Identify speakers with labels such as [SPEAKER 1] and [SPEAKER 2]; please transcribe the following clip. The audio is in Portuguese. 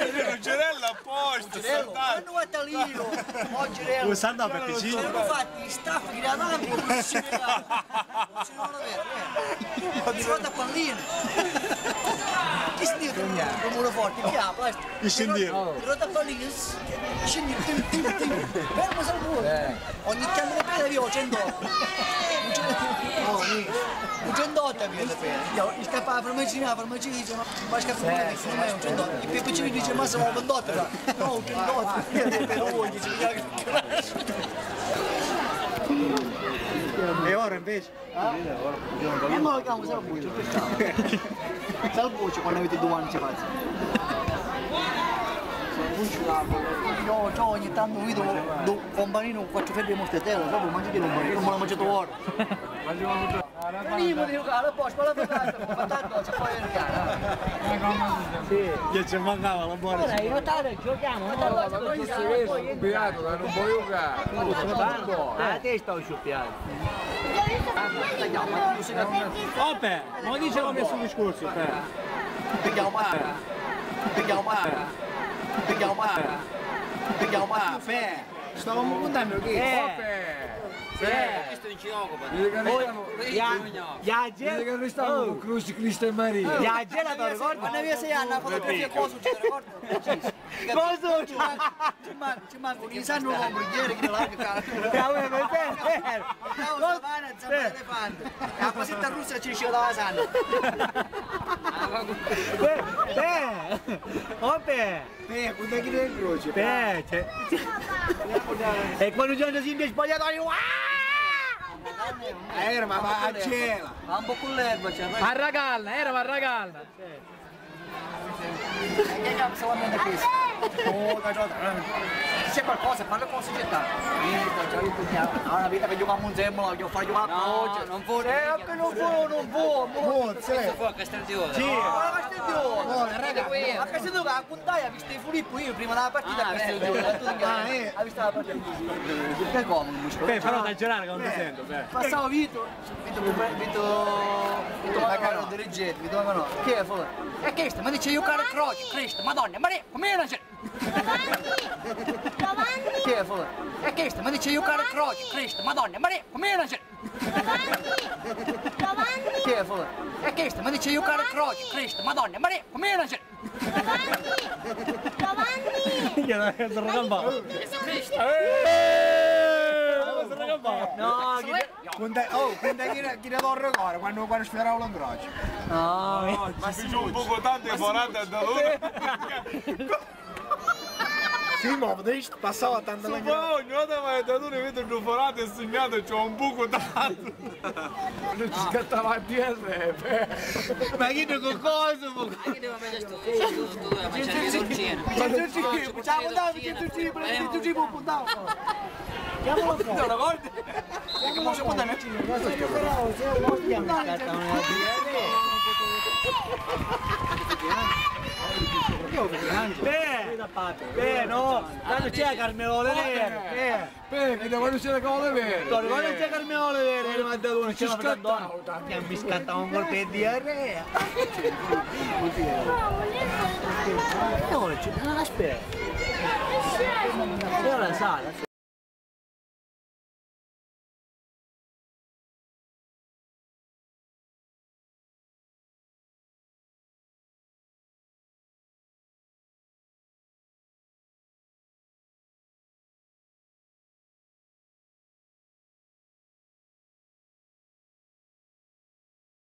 [SPEAKER 1] Un girello apposta,
[SPEAKER 2] Girello,
[SPEAKER 1] soltanto.
[SPEAKER 2] quando va talino, oh Girello.
[SPEAKER 3] Lo sanno perché ci
[SPEAKER 2] C'erano fatti i staff che da tanto non si vede. Non si vede vero. Si vede a pallino. Chi sentite come uno forte, chi ha plastica?
[SPEAKER 3] Chi sentite?
[SPEAKER 2] Si vede a pallino. Scendi, tim, tim, tim. Fermo salvo. Ogni canto di pelle io ho 108. Oh, un 108 abbiamo da pelle. Io scappa la farmacia, la farmacia dice, ma ma scappa pure che non è un 108. Il pepeccino dice, ma siamo 28. No, un 108. Per voi, dice,
[SPEAKER 3] E ora invece?
[SPEAKER 2] E mo lo chiamo Salvuccio, pesciamo. Salvuccio quando avete due anni ci fate. Io, io ogni tanto vedo un companino con quattro fette di mortadella, proprio mangiate un po', non me l'ho mangiato ora. Prima di giocare, poi spalla per casa, ma tanto c'è poi il cane.
[SPEAKER 3] Che ci mancava la buona.
[SPEAKER 2] Ora in Natale giochiamo, non
[SPEAKER 4] Ma non si vede, che non puoi giocare.
[SPEAKER 2] La testa ho sciuppiato.
[SPEAKER 3] Ope, ma dice come sul discorso, per.
[SPEAKER 2] Peghiamo male. Peghiamo male. Peghiamo male. Peghiamo male.
[SPEAKER 3] Fe, stavamo contando che...
[SPEAKER 4] Questo non ci occupa. Vedi che restiamo,
[SPEAKER 3] Ya
[SPEAKER 4] vedi che restiamo con Croce Cristo e Maria.
[SPEAKER 3] Ya gelato, ricordi?
[SPEAKER 2] Quando avevo sei la fotografia ci manca, ci manca un insanno con un brighiere che larga cara.
[SPEAKER 3] Cavolo, per te,
[SPEAKER 2] Ciao, Savana, zampa elefante. E la cosetta russa dalla sanna.
[SPEAKER 3] Pe, Ope,
[SPEAKER 4] Eh, quando è che ne incroci?
[SPEAKER 3] pe, c'è... E quando c'è si invece spogliatoio,
[SPEAKER 4] Eh, ma va a cela.
[SPEAKER 2] Ma un po' con l'erba, cioè.
[SPEAKER 5] A ragalla, era a ragalla.
[SPEAKER 2] Che cazzo stiamo andando qui? Oh, cacciata. C'è qualcosa, parla con società. Ha una vita che giochiamo un zemo, voglio fare giocare a non vuoi. Eh, che non vuoi, non vuoi.
[SPEAKER 3] Forse.
[SPEAKER 5] Fuoco a Castiglione.
[SPEAKER 3] Sì.
[SPEAKER 2] Ma che stai Oh, raga, ma che stai a contare, ha visto i Filippo io prima della partita, ha visto il
[SPEAKER 3] Ah, eh.
[SPEAKER 2] Ha visto la partita. Che comodo, muscolo.
[SPEAKER 3] Pe, però da girare che non ti sento, pe.
[SPEAKER 2] Passavo Vito, Vito, Vito, Vito, Vito Macarone, dirigente, Vito Macarone. Che è fuori? E che sta? Ma dice io caro croce, Cristo, Madonna, Maria, come non c'è? Che è fuori? E che sta? Ma dice io caro croce, Cristo, Madonna, Maria, come non c'è? Che è fuori? E che sta? Ma dice io caro croce, Cristo, Madonna, Maria, come non c'è?
[SPEAKER 3] Che era il ragambao.
[SPEAKER 2] No, che...
[SPEAKER 4] Quando oh, quando è che ne do rigore, quando, quando sfioravo l'incrocio.
[SPEAKER 2] No,
[SPEAKER 1] Ma si un poco tanto e forate da loro.
[SPEAKER 3] Sì, ma vedete, passava tanto la
[SPEAKER 1] Ma ogni volta che da loro vedo un forato e segnato e c'ho un buco tanto.
[SPEAKER 4] Non ci scattava il PS.
[SPEAKER 3] Ma che ne cosa?
[SPEAKER 5] Che devo mettere sto? Sto due a mangiare le dolcine.
[SPEAKER 2] Ciao, Davide, che tu ci prendi, tu ci puoi puntare. Chiamalo fuori. Non lo guardi? Che posso puntare?
[SPEAKER 3] Pe, pe, no, tanto c'è Carmelone vere, pe.
[SPEAKER 4] Perché da quando c'è le cose vere?
[SPEAKER 3] Torno, quando c'è Carmelone vere, ma da uno
[SPEAKER 4] Ci
[SPEAKER 3] c'è una
[SPEAKER 4] scattavo
[SPEAKER 3] Che mi scatta un colpo di diarrea. No, non aspetta. Ora la sala.